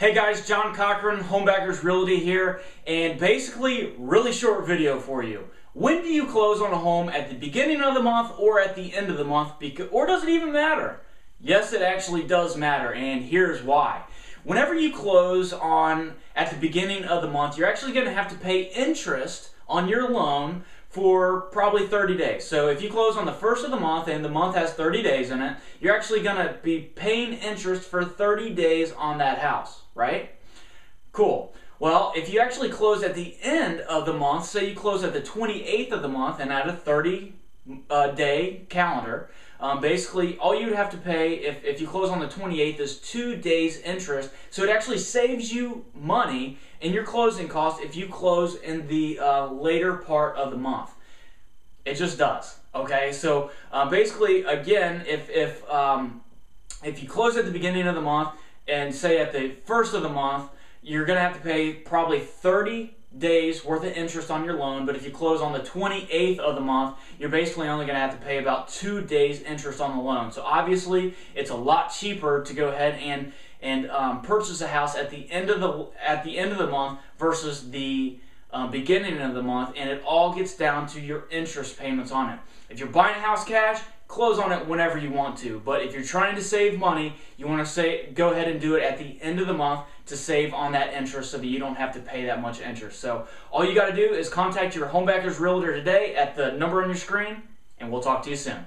Hey guys, John Cochran, Homebackers Realty here, and basically, really short video for you. When do you close on a home at the beginning of the month or at the end of the month, or does it even matter? Yes, it actually does matter, and here's why. Whenever you close on at the beginning of the month, you're actually going to have to pay interest on your loan for probably 30 days. So if you close on the first of the month and the month has 30 days in it, you're actually going to be paying interest for 30 days on that house, right? Cool. Well, if you actually close at the end of the month, say you close at the 28th of the month and at a 30 uh, day calendar, um, basically all you would have to pay if, if you close on the 28th is two days interest. So it actually saves you money in your closing costs if you close in the uh, later part of the month. It just does. Okay, so uh, basically, again, if if um, if you close at the beginning of the month and say at the first of the month, you're gonna have to pay probably 30 days worth of interest on your loan, but if you close on the 28th of the month, you're basically only going to have to pay about two days interest on the loan. So obviously, it's a lot cheaper to go ahead and and um, purchase a house at the end of the at the end of the month versus the um, beginning of the month, and it all gets down to your interest payments on it. If you're buying a house cash, close on it whenever you want to. But if you're trying to save money, you want to say go ahead and do it at the end of the month to save on that interest so that you don't have to pay that much interest. So all you got to do is contact your homebackers realtor today at the number on your screen, and we'll talk to you soon.